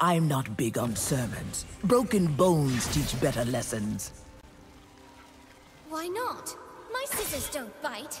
I'm not big on sermons. Broken bones teach better lessons. Why not? My scissors don't bite.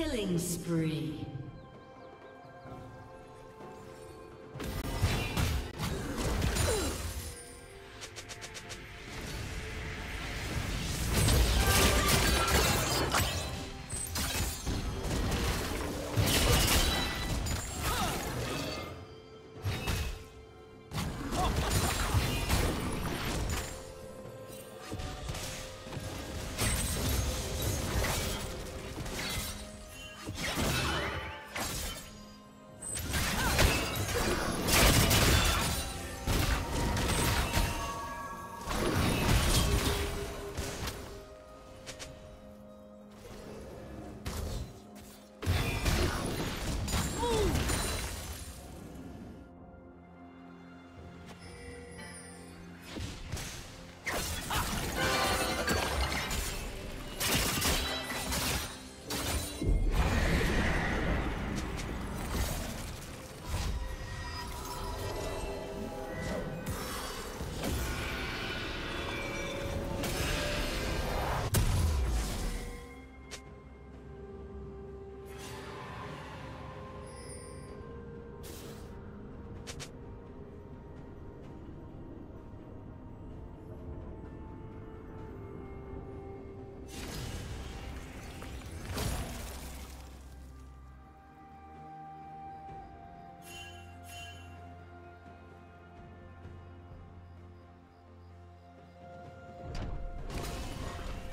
Killing spree.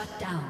Shut down.